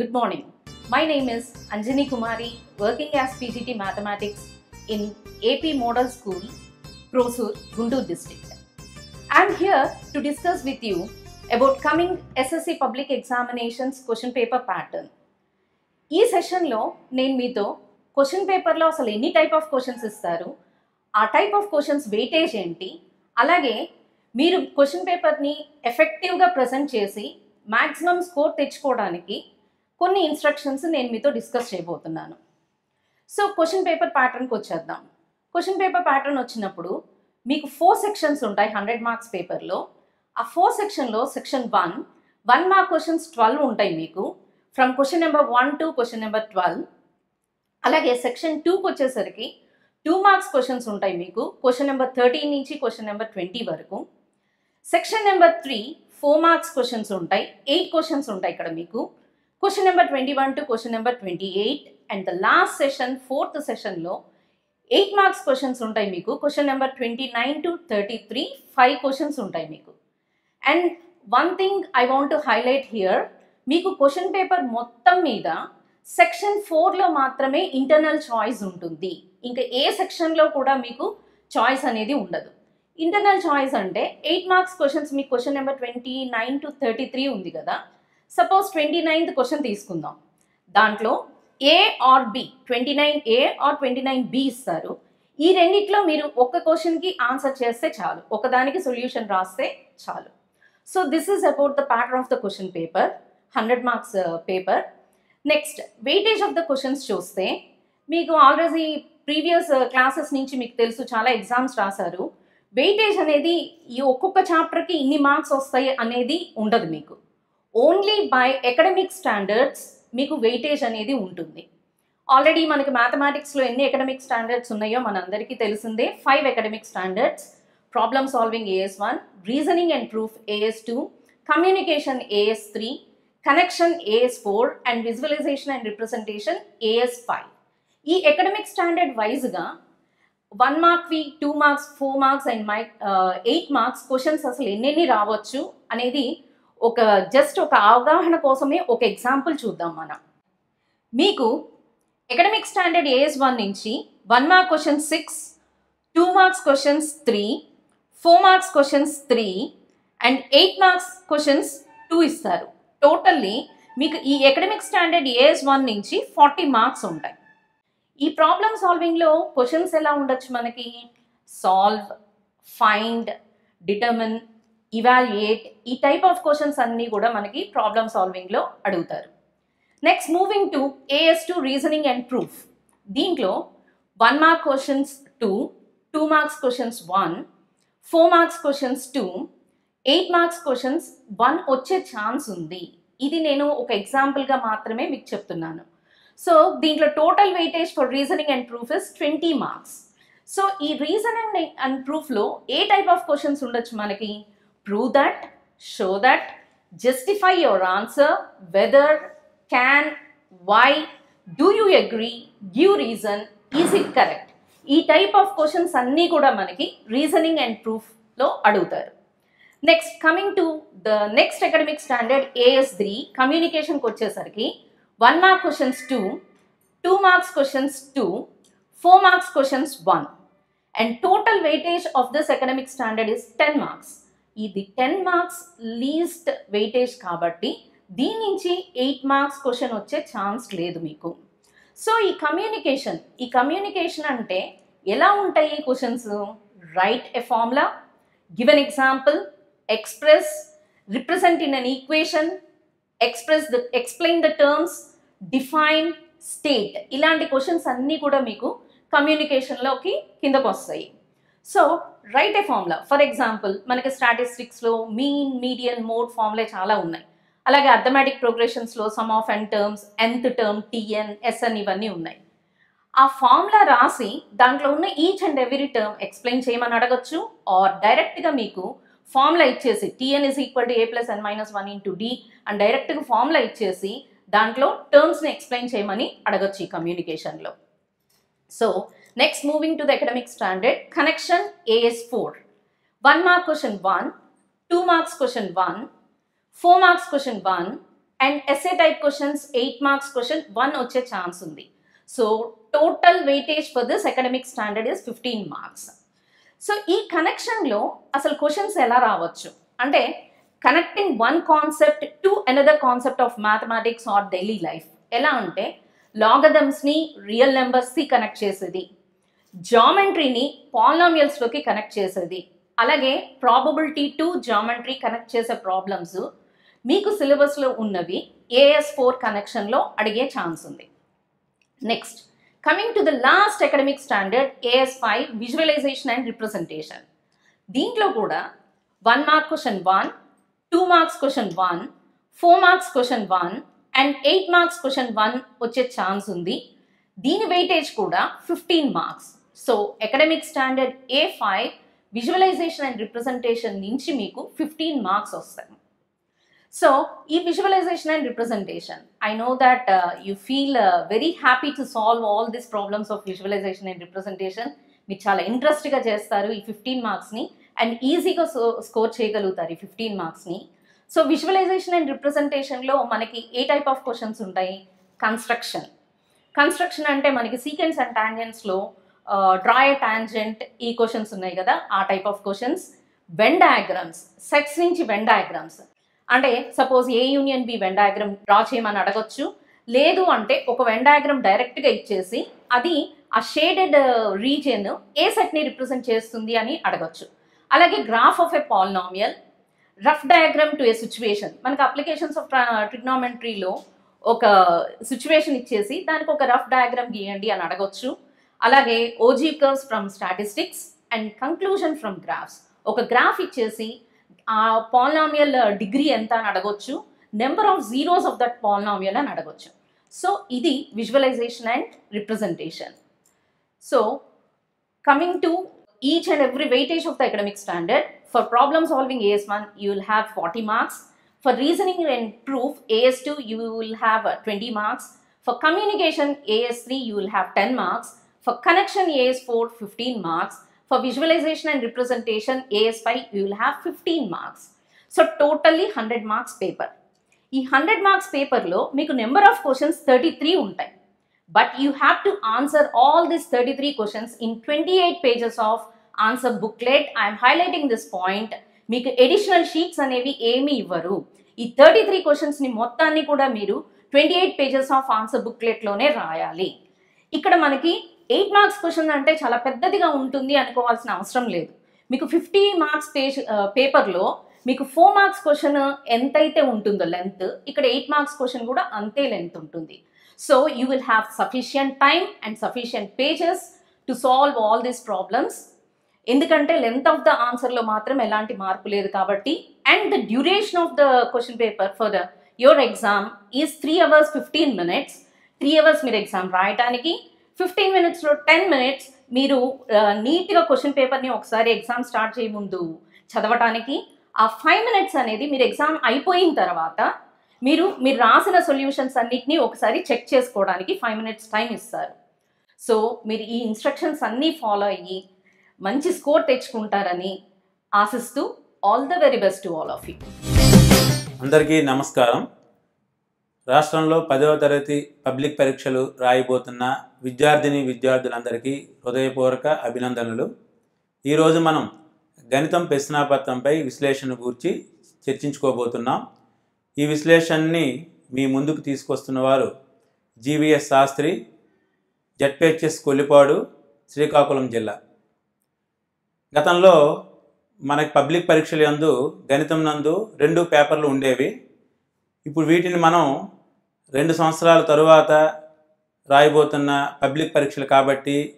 Good morning my name is Anjani Kumari working as P G T mathematics in A P model school ప్రోసూర్ Guntur district I'm here to discuss with you about coming S S C public examinations question paper pattern ఈ సెషన్లో నేను మీతో question పేపర్లో అసలు ఎన్ని type of questions ఇస్తారు ఆ type of questions weightage ఏంటి అలాగే మీరు క్వశ్చన్ పేపర్ని ఎఫెక్టివ్గా ప్రజెంట్ చేసి మ్యాక్సిమం స్కోర్ తెచ్చుకోవడానికి కొన్ని ఇన్స్ట్రక్షన్స్ నేను మీతో డిస్కస్ చేయబోతున్నాను. సో క్వశ్చన్ పేపర్ ప్యాటర్న్కి వచ్చేద్దాం. క్వశ్చన్ పేపర్ ప్యాటర్న్ వచ్చినప్పుడు మీకు ఫోర్ సెక్షన్స్ ఉంటాయి హండ్రెడ్ మార్క్స్ పేపర్లో ఆ ఫోర్ సెక్షన్లో section one one mark questions twelve ఉంటాయి మీకు. From question number one to question number twelve అలాగే సెక్షన్ టూకి వచ్చేసరికి టూ మార్క్స్ క్వశ్చన్స్ ఉంటాయి మీకు. క్వశ్చన్ నెంబర్ థర్టీన్ నుంచి క్వశ్చన్ నెంబర్ ట్వంటీ వరకు. Section number three four marks questions ఉంటాయి ఎయిట్ క్వశ్చన్స్ ఉంటాయి ఇక్కడ మీకు. Question number twenty one to question number twenty eight and the last session fourth సెషన్లో eight marks questions ఉంటాయి మీకు. Question number twenty nine to thirty three five questions ఉంటాయి మీకు. And one thing I want to highlight here మీకు question paper మొత్తం మీద section ఫోర్లో మాత్రమే ఇంటర్నల్ చాయిస్ ఉంటుంది. ఇంకా ఏ సెక్షన్లో కూడా మీకు చాయిస్ అనేది ఉండదు. ఇంటర్నల్ చాయిస్ అంటే ఎయిట్ మార్క్స్ క్వశ్చన్స్ మీకు question number twenty nine to thirty three ఉంది కదా. సపోజ్ ట్వంటీ నైన్త్ క్వశ్చన్ తీసుకుందాం. దాంట్లో A or B twenty nine A or twenty nine B ఇస్తారు. ఈ రెండిట్లో మీరు ఒక్క క్వశ్చన్కి ఆన్సర్ చేస్తే చాలు. ఒకదానికి సొల్యూషన్ రాస్తే చాలు. So this is about the pattern of the question paper hundred marks paper next weightage of the questions చూస్తే మీకు ఆల్రెడీ ప్రీవియస్ క్లాసెస్ నుంచి మీకు తెలుసు చాలా ఎగ్జామ్స్ రాశారు. వెయిటేజ్ అనేది ఈ ఒక్కొక్క చాప్టర్కి ఇన్ని మార్క్స్ వస్తాయి అనేది ఉండదు మీకు. ఓన్లీ బై ఎకడమిక్ స్టాండర్డ్స్ మీకు వెయిటేజ్ అనేది ఉంటుంది. ఆల్రెడీ మనకి మ్యాథమెటిక్స్లో ఎన్ని ఎకడమిక్ స్టాండర్డ్స్ ఉన్నాయో మనందరికీ తెలిసిందే. Five academic standards problem solving A S one reasoning and proof A S two communication A S three connection A S four and visualisation and representation A S five ఈ academic standard వైజ్గా one మార్క్వి two marks four marks and my eight marks questions అసలు ఎన్నెన్ని రావచ్చు అనేది ఒక just ఒక అవగాహన కోసమే ఒక ఎగ్జాంపుల్ చూద్దాం మనం. మీకు academic standard A S one నుంచి one mark question six two marks questions three four marks questions three and eight marks questions two ఇస్తారు. టోటల్లీ మీకు ఈ academic standard A S one నుంచి ఫార్టీ మార్క్స్ ఉంటాయి. ఈ ప్రాబ్లమ్ సాల్వింగ్లో questions ఎలా ఉండొచ్చు మనకి? సాల్వ్ ఫైండ్ డిటర్మిన్ ఇవాల్యుయేట్ ఈ టైప్ ఆఫ్ క్వశ్చన్స్ అన్నీ కూడా మనకి ప్రాబ్లమ్ సాల్వింగ్లో అడుగుతారు. Next moving to A S two reasoning and proof దీంట్లో one mark questions two two marks questions one four marks questions two eight marks questions one వచ్చే chance ఉంది. ఇది నేను ఒక ఎగ్జాంపుల్గా మాత్రమే మీకు చెప్తున్నాను. సో దీంట్లో total weightage for reasoning and proof is twenty marks so ఈ రీజనింగ్ అండ్ ప్రూఫ్లో ఏ టైప్ ఆఫ్ క్వశ్చన్స్ ఉండొచ్చు మనకి? Prove that show that justify your answer whether can why do you agree give reason is it correct ఈ type of questions అన్నీ కూడా మనకి reasoning and ప్రూఫ్లో అడుగుతారు. Next coming to the next academic standard A S three కమ్యూనికేషన్కి వచ్చేసరికి one mark questions two two marks questions two four marks questions one and total weightage of this academic standard is ten marks ఇది ten marks least weightage కాబట్టి దీని నుంచి eight marks question వచ్చే chance లేదు మీకు. So ఈ communication ఈ communication అంటే ఎలా ఉంటాయి ఈ questions write a formula give an example express represent in an equation express the explain the terms define state ఇలాంటి క్వశ్చన్స్ అన్నీ కూడా మీకు కమ్యూనికేషన్లోకి కిందకు వస్తాయి so write a formula for example మనకి స్టాటిస్టిక్స్లో మీన్ మీడియన్ మోడ్ ఫార్ములే చాలా ఉన్నాయి. అలాగే arithmetic ప్రోగ్రెషన్స్లో sum of and terms nth term T N S N ఇవన్నీ ఉన్నాయి. ఆ ఫార్ములా రాసి దాంట్లో ఉన్న each and every term explain చేయమని అడగచ్చు ఆర్ డైరెక్ట్గా మీకు ఫార్ములా ఇచ్చేసి T N is equal to A plus N minus one into D and డైరెక్ట్గా ఫార్ములా ఇచ్చేసి దాంట్లో టర్మ్స్ని ఎక్స్ప్లెయిన్ చేయమని అడగచ్చు ఈ కమ్యూనికేషన్లో so next moving to the academic standard connection A S four one mark question one two marks question one four marks question one and S A type questions eight marks question one వచ్చే chance ఉంది. So total weightage for this academic standard is fifteen marks so ఈ కనెక్షన్లో అసలు questions ఎలా రావచ్చు? అంటే connecting one concept to another concept of mathematics or daily life ఎలా అంటే లాగదమ్స్ని రియల్ నెంబర్స్ని కనెక్ట్ చేసేది. జామెంట్రీని పాలనామియల్స్లోకి కనెక్ట్ చేసేది. అలాగే ప్రాబబిలిటీ టు జామెంట్రీ కనెక్ట్ చేసే ప్రాబ్లమ్స్ మీకు సిలబస్లో ఉన్నవి ఏఎస్ ఫోర్ కనెక్షన్లో అడిగే ఛాన్స్ ఉంది. Next coming to the last academic standard AS five visualization and representation దీంట్లో కూడా one mark question one two marks question one four marks question one and eight marks question one వచ్చే chance ఉంది. దీని weightage కూడా fifteen marks so academic standard A five visualization and representation నుంచి మీకు fifteen marks వస్తాయి. So ఈ visualization and representation I know that you feel very happy to solve all this problems of visualization and representation మీరు చాలా ఇంట్రెస్ట్గా చేస్తారు ఈ fifteen మార్క్స్ని అండ్ ఈజీగా స్కోర్ చేయగలుగుతారు ఈ ఫిఫ్టీన్ మార్క్స్ని సో విజువలైజేషన్ అండ్ రిప్రజెంటేషన్లో మనకి ఏ టైప్ ఆఫ్ క్వశ్చన్స్ ఉంటాయి? కన్స్ట్రక్షన్ కన్స్ట్రక్షన్ అంటే మనకి సీక్వెన్స్ అండ్ టాంజెంట్స్లో డ్రా ఏ టాంజెంట్ ఈ క్వశ్చన్స్ ఉన్నాయి కదా ఆ type of questions Venn diagrams sets నుంచి వెన్ డయాగ్రామ్స్ అంటే suppose A union B Venn diagram draw చేయమని అడగొచ్చు. లేదు అంటే ఒక వెన్ డయాగ్రామ్ డైరెక్ట్గా ఇచ్చేసి అది ఆ షేడెడ్ రీజియన్ ఏ సెట్ని రిప్రజెంట్ చేస్తుంది అని అడగచ్చు. అలాగే graph of a polynomial rough diagram to a situation మనకి అప్లికేషన్స్ ఆఫ్ ట్రిగ్నామెంట్రీలో ఒక సిచ్యువేషన్ ఇచ్చేసి దానికి ఒక రఫ్ డయాగ్రామ్ గీయండి అని అడగొచ్చు. అలాగే OG curves from statistics and conclusion from graphs ఒక గ్రాఫ్ ఇచ్చేసి ఆ పాలినామియల్ డిగ్రీ ఎంత అని అడగొచ్చు number of zeros of that polynomial అని అడగొచ్చు సో ఇది visualisation and representation so coming to each and every weightage of the academic standard. For problem solving AS1, you will have 40 marks. For reasoning and proof, AS2, you will have uh, 20 marks. For communication, AS3, you will have 10 marks. For connection, AS4, 15 marks. For visualization and representation, AS5, you will have 15 marks. So, totally 100 marks paper. ఈ hundred marks పేపర్లో మీకు number of questions thirty three ఉంటాయి but you have to answer all this thirty three questions in twenty eight pages of answer booklet I'm highlighting this point మీకు additional sheets అనేవి ఏమీ ఇవ్వరు ఈ thirty three క్వశ్చన్స్ని మొత్తాన్ని కూడా మీరు twenty eight pages of answer బుక్లెట్లోనే రాయాలి ఇక్కడ మనకి ఎయిట్ మార్క్స్ క్వశ్చన్ అంటే చాలా పెద్దదిగా ఉంటుంది అనుకోవాల్సిన అవసరం లేదు. మీకు ఫిఫ్టీ మార్క్స్ పేజ్ పేపర్లో మీకు ఫోర్ మార్క్స్ క్వశ్చన్ ఎంతైతే ఉంటుందో లెంత్ ఇక్కడ ఎయిట్ మార్క్స్ క్వశ్చన్ కూడా అంతే లెంత్ ఉంటుంది. So you will have sufficient time and sufficient pages to solve all these problems ఎందుకంటే లెంత్ ఆఫ్ ద ఆన్సర్లో మాత్రం ఎలాంటి మార్పు లేదు కాబట్టి and the duration of the question paper for the your exam is three hours fifteen minutes three hours మీరు exam రాయటానికి fifteen మినిట్స్లో టెన్ మినిట్స్ మీరు నీట్గా క్వశ్చన్ పేపర్ని ఒకసారి ఎగ్జామ్ స్టార్ట్ చేయ ముందు చదవటానికి ఆ ఫైవ్ మినిట్స్ అనేది మీరు ఎగ్జామ్ అయిపోయిన తర్వాత మీరు మీరు రాసిన సొల్యూషన్స్ అన్నిటినీ ఒకసారి చెక్ చేసుకోవడానికి ఫైవ్ మినిట్స్ టైం ఇస్తారు. సో మీరు ఈ ఇన్స్ట్రక్షన్స్ అన్నీ ఫాలో అయ్యి మంచి స్కోర్ తెచ్చుకుంటారని ఆశిస్తూ all the very best to all of you అందరికీ నమస్కారం. రాష్ట్రంలో పదవ తరగతి పబ్లిక్ పరీక్షలు రాయబోతున్న విద్యార్థిని విద్యార్థులందరికీ హృదయపూర్వక అభినందనలు. ఈరోజు మనం గణితం ప్రశ్నాపత్రంపై విశ్లేషణ గురించి చర్చించుకోబోతున్నాం. ఈ విశ్లేషణని మీ ముందుకు తీసుకొస్తున్న వారు జీవీఎస్ శాస్త్రి జడ్పిహెచ్ఎస్ కొల్లిపాడు శ్రీకాకుళం జిల్లా. గతంలో మనకి పబ్లిక్ పరీక్షల యందు గణితం నందు రెండు పేపర్లు ఉండేవి. ఇప్పుడు వీటిని మనం రెండు సంవత్సరాల తరువాత రాయబోతున్న పబ్లిక్ పరీక్షలు కాబట్టి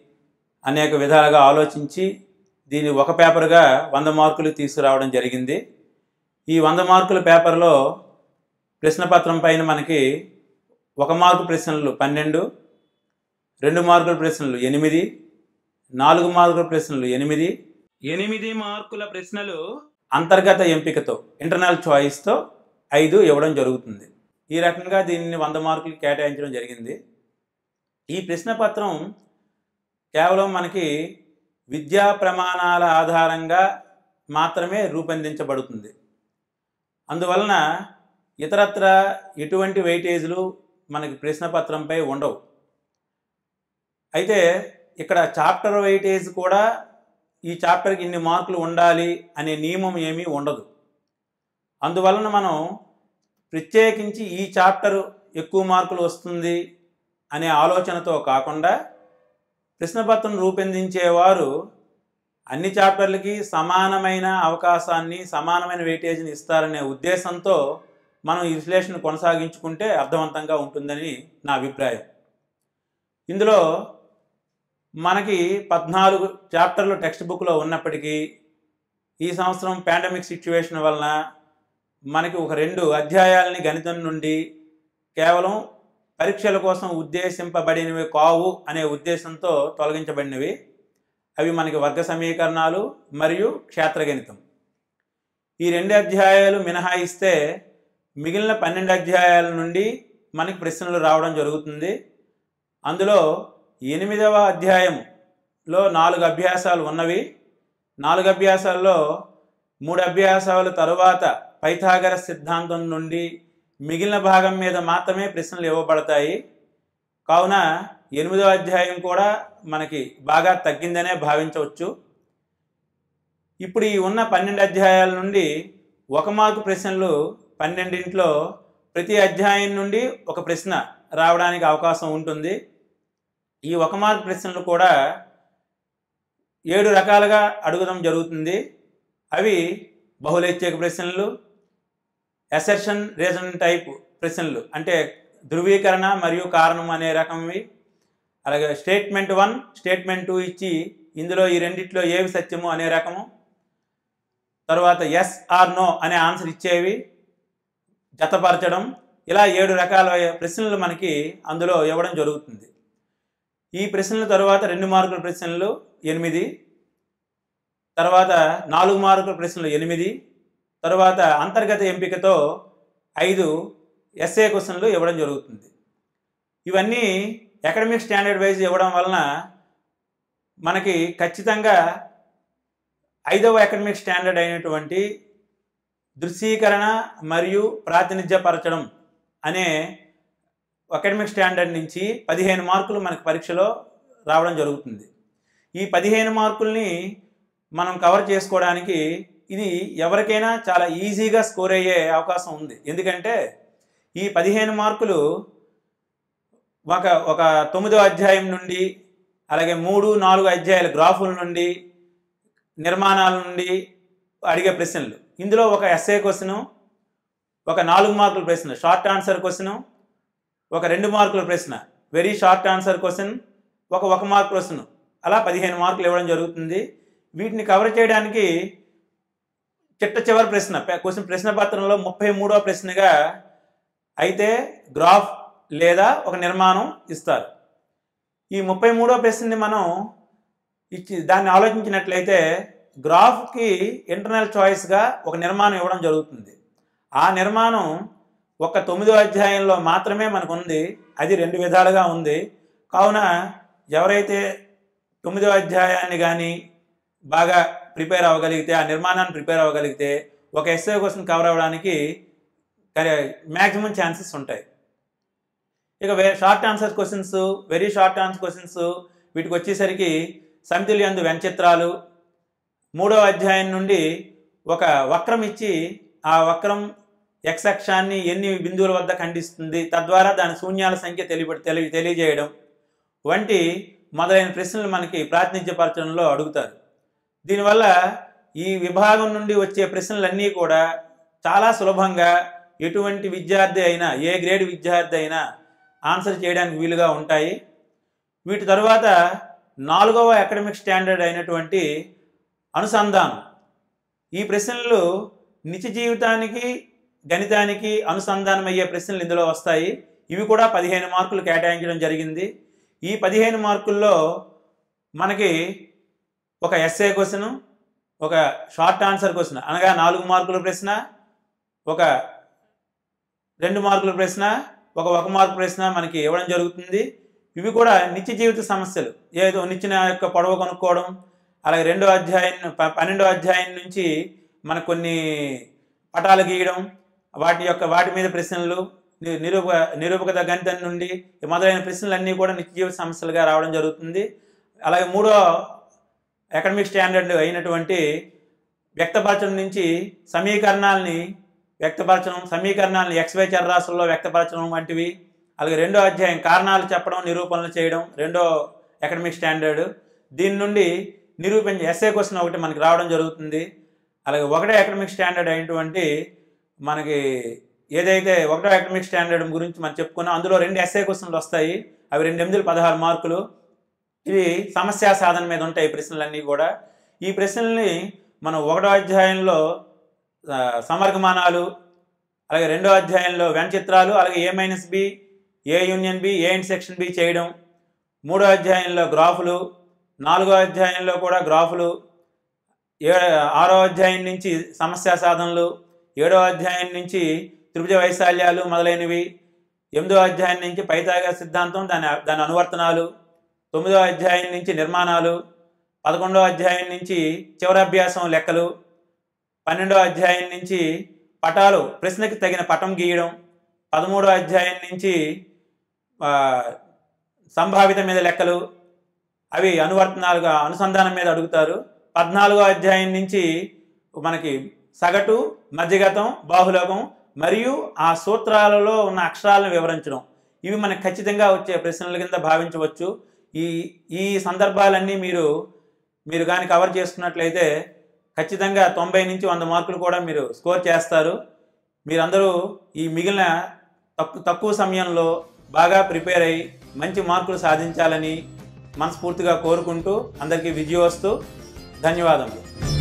అనేక విధాలుగా ఆలోచించి దీన్ని ఒక పేపర్గా వంద మార్కులు తీసుకురావడం జరిగింది. ఈ వంద మార్కుల పేపర్లో ప్రశ్నపత్రం పైన మనకి ఒక మార్కు ప్రశ్నలు పన్నెండు రెండు మార్కుల ప్రశ్నలు ఎనిమిది నాలుగు మార్కుల ప్రశ్నలు ఎనిమిది. ఎనిమిది మార్కుల ప్రశ్నలు అంతర్గత ఎంపికతో ఇంటర్నల్ చాయిస్తో ఐదు ఇవ్వడం జరుగుతుంది. ఈ రకంగా దీనిని వంద మార్కులు కేటాయించడం జరిగింది. ఈ ప్రశ్నపత్రం కేవలం మనకి విద్యా ప్రమాణాల ఆధారంగా మాత్రమే రూపొందించబడుతుంది. అందువలన ఇతరత్ర ఎటువంటి వెయిటేజ్లు మనకి ప్రశ్నపత్రంపై ఉండవు. అయితే ఇక్కడ చాప్టర్ వెయిటేజ్ కూడా ఈ చాప్టర్కి ఇన్ని మార్కులు ఉండాలి అనే నియమం ఏమీ ఉండదు. అందువలన మనం ప్రత్యేకించి ఈ చాప్టర్ ఎక్కువ మార్కులు వస్తుంది అనే ఆలోచనతో కాకుండా ప్రశ్నపత్రం రూపొందించేవారు అన్ని చాప్టర్లకి సమానమైన అవకాశాన్ని సమానమైన వెయిటేజీని ఇస్తారనే ఉద్దేశంతో మనం ఈ విశ్లేషణ కొనసాగించుకుంటే అర్థవంతంగా ఉంటుందని నా అభిప్రాయం. ఇందులో మనకి పద్నాలుగు చాప్టర్లు టెక్స్ట్ బుక్లో ఉన్నప్పటికీ ఈ సంవత్సరం పాండమిక్ సిచ్యువేషన్ వలన మనకి ఒక రెండు అధ్యాయాలని గణితం నుండి కేవలం పరీక్షల కోసం ఉద్దేశింపబడినవి కావు అనే ఉద్దేశంతో తొలగించబడినవి. అవి మనకి వర్గ సమీకరణాలు మరియు క్షేత్రగణితం ఈ రెండు అధ్యాయాలు మినహాయిస్తే మిగిలిన పన్నెండు అధ్యాయాల నుండి మనకి ప్రశ్నలు రావడం జరుగుతుంది. అందులో ఎనిమిదవ అధ్యాయంలో నాలుగు అభ్యాసాలు ఉన్నవి. నాలుగు అభ్యాసాల్లో మూడు అభ్యాసాల తరువాత పైథాగర సిద్ధాంతం నుండి మిగిలిన భాగం మీద మాత్రమే ప్రశ్నలు ఇవ్వబడతాయి. కావున ఎనిమిదవ అధ్యాయం కూడా మనకి బాగా తగ్గిందనే భావించవచ్చు. ఇప్పుడు ఈ ఉన్న పన్నెండు అధ్యాయాల నుండి ఒక మార్కు ప్రశ్నలు పన్నెండింట్లో ప్రతి అధ్యాయం నుండి ఒక ప్రశ్న రావడానికి అవకాశం ఉంటుంది. ఈ ఒక మార్కు ప్రశ్నలు కూడా ఏడు రకాలుగా అడగడం జరుగుతుంది. అవి బహుళైచ్ఛిక ప్రశ్నలు ఎసెర్షన్ రీజన్ టైప్ ప్రశ్నలు. అంటే ధృవీకరణ మరియు కారణం అనే రకంవి అలాగే స్టేట్మెంట్ వన్ స్టేట్మెంట్ టూ ఇచ్చి ఇందులో ఈ రెండిట్లో ఏవి సత్యము అనే రకము. తర్వాత ఎస్ ఆర్ నో అనే ఆన్సర్ ఇచ్చేవి. జతపరచడం. ఇలా ఏడు రకాల ప్రశ్నలు మనకి అందులో ఇవ్వడం జరుగుతుంది. ఈ ప్రశ్నల తర్వాత రెండు మార్కుల ప్రశ్నలు ఎనిమిది. తర్వాత నాలుగు మార్కుల ప్రశ్నలు ఎనిమిది. తర్వాత అంతర్గత ఎంపికతో ఐదు ఎస్ఏ క్వశ్చన్లు ఇవ్వడం జరుగుతుంది. ఇవన్నీ అకాడమిక్ స్టాండర్డ్ వైజ్ ఇవ్వడం వలన మనకి ఖచ్చితంగా ఐదవ అకాడమిక్ స్టాండర్డ్ అయినటువంటి దృశ్యీకరణ మరియు ప్రాతినిధ్యపరచడం అనే అకాడమిక్ స్టాండర్డ్ నుంచి పదిహేను మార్కులు మనకి పరీక్షలో రావడం జరుగుతుంది. ఈ పదిహేను మార్కుల్ని మనం కవర్ చేసుకోవడానికి ఇది ఎవరికైనా చాలా ఈజీగా స్కోర్ అయ్యే అవకాశం ఉంది. ఎందుకంటే ఈ పదిహేను మార్కులు ఒక ఒక తొమ్మిదో అధ్యాయం నుండి అలాగే మూడు నాలుగు అధ్యాయాల గ్రాఫుల నుండి నిర్మాణాల నుండి అడిగే ప్రశ్నలు. ఇందులో ఒక ఎస్ఏ క్వశ్చను ఒక నాలుగు మార్కుల ప్రశ్న షార్ట్ ఆన్సర్ క్వశ్చను ఒక రెండు మార్కుల ప్రశ్న వెరీ షార్ట్ ఆన్సర్ క్వశ్చన్ ఒక ఒక మార్క్ ప్రశ్న. అలా పదిహేను మార్కులు ఇవ్వడం జరుగుతుంది. వీటిని కవర్ చేయడానికి చిట్ట చివరి ప్రశ్న. క్వశ్చన్ ప్రశ్న పత్రంలో ముప్పై మూడవ ప్రశ్నగా అయితే గ్రాఫ్ లేదా ఒక నిర్మాణం ఇస్తారు. ఈ ముప్పై మూడవ ప్రశ్నని మనం ఇచ్చి దాన్ని ఆలోచించినట్లయితే గ్రాఫ్కి ఇంటర్నల్ చాయిస్గా ఒక నిర్మాణం ఇవ్వడం జరుగుతుంది. ఆ నిర్మాణం ఒక తొమ్మిదో అధ్యాయంలో మాత్రమే మనకు ఉంది అది రెండు విధాలుగా ఉంది. కావున ఎవరైతే తొమ్మిదో అధ్యాయాన్ని కానీ బాగా ప్రిపేర్ అవ్వగలిగితే ఆ నిర్మాణాన్ని ప్రిపేర్ అవ్వగలిగితే ఒక ఎస్ఏ క్వశ్చన్ కవర్ అవ్వడానికి మ్యాక్సిమం ఛాన్సెస్ ఉంటాయి. ఇక short answer questions very short answer questions వీటికి వచ్చేసరికి సమితులు ఎందు వెంచిత్రాలు మూడవ అధ్యాయం నుండి ఒక వక్రం ఇచ్చి ఆ వక్రం ఎక్స్ అక్షాన్ని ఎన్ని బిందువుల వద్ద ఖండిస్తుంది తద్వారా దాని శూన్యాల సంఖ్య తెలియ తెలియ తెలియజేయడం వంటి మొదలైన ప్రశ్నలు మనకి ప్రాతినిధ్యపరచడంలో అడుగుతారు. దీనివల్ల ఈ విభాగం నుండి వచ్చే ప్రశ్నలన్నీ కూడా చాలా సులభంగా ఎటువంటి విద్యార్థి అయినా ఏ గ్రేడ్ విద్యార్థి అయినా ఆన్సర్ చేయడానికి వీలుగా ఉంటాయి. వీటి తరువాత నాలుగవ అకాడమిక్ స్టాండర్డ్ అయినటువంటి అనుసంధానం. ఈ ప్రశ్నలు నిత్య జీవితానికి గణితానికి అనుసంధానం అయ్యే ప్రశ్నలు ఇందులో వస్తాయి. ఇవి కూడా పదిహేను మార్కులు కేటాయించడం జరిగింది. ఈ పదిహేను మార్కుల్లో మనకి ఒక ఎస్ఏ క్వశ్చన్ ఒక షార్ట్ ఆన్సర్ క్వశ్చన్ అనగా నాలుగు మార్కుల ప్రశ్న ఒక రెండు మార్కుల ప్రశ్న ఒక ఒక మార్కు ప్రశ్న మనకి ఇవ్వడం జరుగుతుంది. ఇవి కూడా నిత్య జీవిత సమస్యలు. ఏదో నిచ్చిన యొక్క పొడవు కొనుక్కోవడం అలాగే రెండో అధ్యాయం ప- పన్నెండో అధ్యాయం నుంచి మనకు కొన్ని పటాలు గీయడం వాటి యొక్క వాటి మీద ప్రశ్నలు నిరూప నిరూపకత గణితం నుండి మొదలైన ప్రశ్నలన్నీ కూడా నిత్య జీవిత సమస్యలుగా రావడం జరుగుతుంది. అలాగే మూడో అకాడమిక్ స్టాండర్డ్ అయినటువంటి వ్యక్తపరచడం నుంచి సమీకరణాలని వ్యక్తపరచడం సమీకరణాలను ఎక్స్వై చర్రాసుల్లో వ్యక్తపరచడం వంటివి. అలాగే రెండో అధ్యాయం కారణాలు చెప్పడం నిరూపణలు చేయడం రెండో అకాడమిక్ స్టాండర్డ్. దీని నుండి నిరూపించే ఎస్ఏ క్వశ్చన్ ఒకటి మనకి రావడం జరుగుతుంది. అలాగే ఒకటో అకాడమిక్ స్టాండర్డ్ అయినటువంటి మనకి ఏదైతే ఒకటో అకాడమిక్ స్టాండర్డ్ గురించి మనం చెప్పుకున్నాం అందులో రెండు ఎస్ఏ క్వశ్చన్లు వస్తాయి. అవి రెండు ఎనిమిది పదహారు మార్కులు. ఇవి సమస్యా సాధన మీద ఉంటాయి ఈ ప్రశ్నలన్నీ కూడా. ఈ ప్రశ్నల్ని మనం ఒకటో అధ్యాయంలో సమర్గమానాలు అలాగే రెండో అధ్యాయంలో చిత్రాలు అలాగే A minus B A union B A intersection section B చేయడం మూడో అధ్యాయంలో గ్రాఫులు నాలుగో అధ్యాయంలో కూడా గ్రాఫులు ఏ ఆరో అధ్యాయం నుంచి సమస్యా సాధనలు ఏడో అధ్యాయం నుంచి త్రిభుజ వైశాల్యాలు మొదలైనవి ఎనిమిదో అధ్యాయం నుంచి పైతాగ సిద్ధాంతం దాని దాని అనువర్తనాలు తొమ్మిదో అధ్యాయం నుంచి నిర్మాణాలు పదకొండో అధ్యాయం నుంచి చివరి అభ్యాసం లెక్కలు పన్నెండో అధ్యాయం నుంచి పటాలు ప్రశ్నకి తగిన పటం గీయడం పదమూడో అధ్యాయం నుంచి సంభావిత మీద లెక్కలు అవి అనువర్తనాలుగా అనుసంధానం మీద అడుగుతారు. పద్నాలుగో అధ్యాయం నుంచి మనకి సగటు మధ్యగతం బాహులోకం మరియు ఆ సూత్రాలలో ఉన్న అక్షరాలను వివరించడం. ఇవి మనకు ఖచ్చితంగా వచ్చే ప్రశ్నల కింద భావించవచ్చు. ఈ ఈ సందర్భాలన్నీ మీరు మీరు కానీ కవర్ చేసుకున్నట్లయితే ఖచ్చితంగా తొంభై నుంచి వంద మార్కులు కూడా మీరు స్కోర్ చేస్తారు. మీరందరూ ఈ మిగిలిన తక్కువ తక్కువ సమయంలో బాగా ప్రిపేర్ అయ్యి మంచి మార్కులు సాధించాలని మనస్ఫూర్తిగా కోరుకుంటూ అందరికీ విజయోస్తు ధన్యవాదములు.